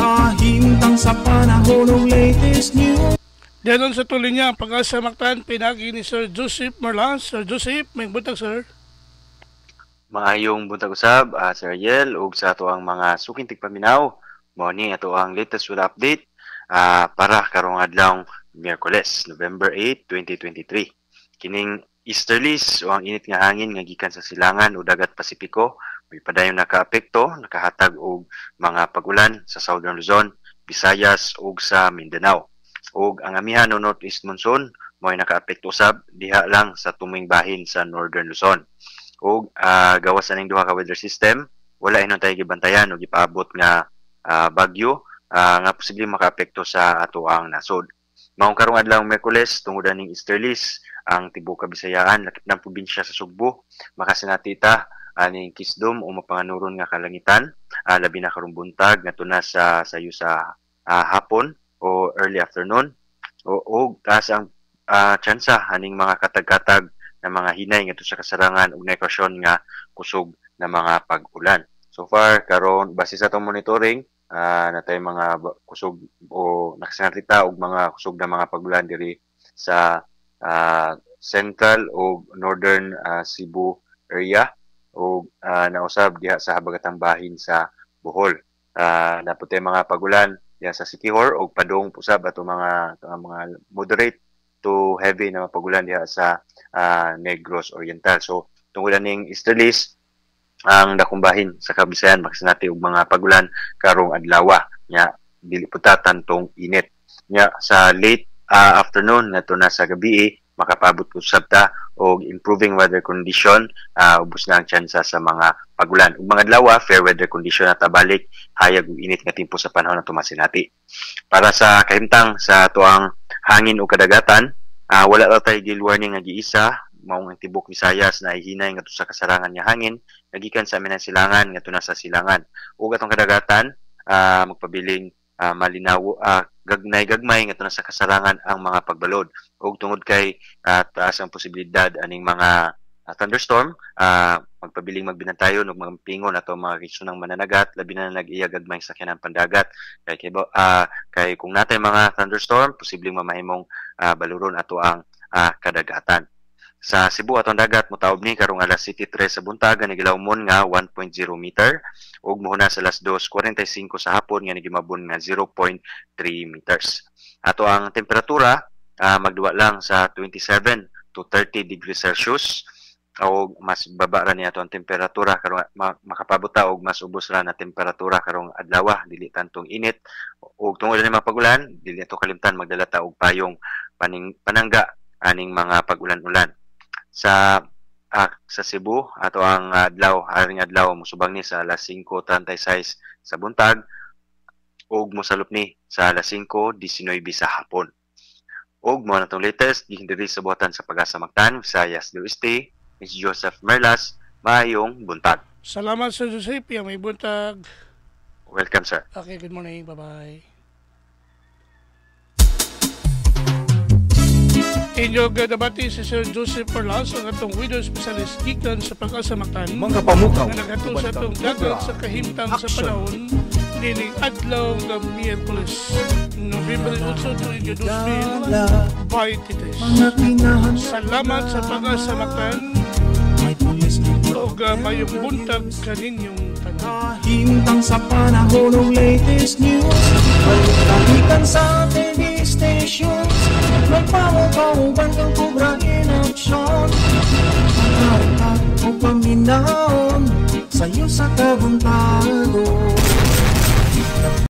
Kahintang sa panahon ng latest news Diyan sa tuloy niya, pag-asa maktan, pinagi ni Sir Joseph Marlan. Sir Joseph, may butag, sir. Maayong buntag usab, uh, Sir Ariel, ug sa ato ang mga sukintig paminaw. Mao ni ato ang latest weather update uh, para karong adlaw Miyerkules, November 8, 2023. Kining easterlies o ang init nga hangin nga gikan sa silangan o dagat Pasipiko may padayon nakaapekto, nakahatag og mga pagulan sa Southern Luzon, Visayas ug sa Mindanao ug ang amihan no northeast monsoon mo'y nakaapekto usab diha lang sa tuming bahin sa northern Luzon. Ug uh, gawas sa ning duha ka weather system, wala inon tayo gibantayan og ipaabot nga uh, bagyo uh, nga posible makaapekto sa ato ang nasod. Maong karong adlaw Miyerkules tungod ning easterlies ang tibuok Kabisayaan lakip ng probinsya sa Sugbo makasinatita aning kisdom o mapanganuron nga kalangitan uh, labi na karong buntag ngadto na sa sayo sa uh, hapon o early afternoon o, o taas ang uh, tsansa aning mga katag-katag na mga hinay ngadto sa kasarangan ug negosyon nga kusog na mga pag-ulan. So far karon base sa atong monitoring uh, natay mga kusog o nakasanarita og mga kusog na mga pag-ulan diri sa uh, central o northern uh, Cebu area o uh, nausab diha sa habagatang bahin sa Bohol. Uh, naputay mga pagulan diya sa Sikihor o padong pusab ato mga mga moderate to heavy na mapagulan diha sa uh, Negros Oriental. So tungod ning easterlies ang dakumbahin sa Kabisayan makasinati og mga pagulan karong adlaw nya dili putatan tong init. Nya sa late uh, afternoon nato na sa gabi makapabot ko sabta og improving weather condition uh, ubos na ang tsansa sa mga pagulan. Ug mga adlaw fair weather condition na tabalik hayag ug init nga tempo sa panahon na tumasinati. Para sa kahimtang sa tuang hangin o kadagatan, uh, wala ra tay gale warning nga giisa maong ang tibok Visayas na ihinay nga sa kasarangan nga hangin nagikan sa amin silangan nga na sa silangan. Ug atong kadagatan uh, magpabiling uh, malinaw uh, gagnay gagmay nga na sa kasarangan ang mga pagbalod. Ug tungod kay uh, taas ang posibilidad aning mga uh, thunderstorm uh, magpabiling magbinantayon ug magpingon ato mga ng mananagat labi na nag-iya gagmay sa kanang pandagat. Kay kay uh, kay kung natay mga thunderstorm posibleng mamahimong uh, baluron ato ang uh, kadagatan sa Cebu atong dagat motaob ni karong alas 7:03 sa buntag nga nagilawmon nga 1.0 meter ug mohuna sa alas 2:45 sa hapon nga nagimabon nga 0.3 meters. Ato ang temperatura uh, magduwa lang sa 27 to 30 degrees Celsius o mas baba ra niya ang temperatura karong makapabot ta og mas ubos ra na temperatura karong adlaw dili tantong init ug tungod ni mga pagulan dili to kalimtan magdala ta og payong paning panangga aning mga pagulan-ulan sa uh, sa Cebu ato ang adlaw haring adlaw musubang ni sa alas 5:36 sa buntag ug mosalop ni sa alas 5:19 sa hapon. Ug mo natong latest gihin diri sa buhatan sa pag-asa Mactan, Visayas del Oeste, Ms. Joseph Merlas, maayong buntag. Salamat sa Joseph, may buntag. Welcome, sir. Okay, good morning. Bye-bye. Inyo gadabati si Sir Joseph Perlas ang atong widow specialist gikan sa pag-asa Mactan. Mga pamukaw. Nga nagato sa atong dagat sa kahimtang sa panahon nining adlaw nga Miyerkules. November 8, 2023. Salamat sa pag-asa Mactan. O uh, mayong buntag kaninyong tanan. Sa panahon ng latest news Balikan sa stations Nagpawang-pawuban kang kubra in action Kahit ang paminaon Sa'yo sa kabuntago.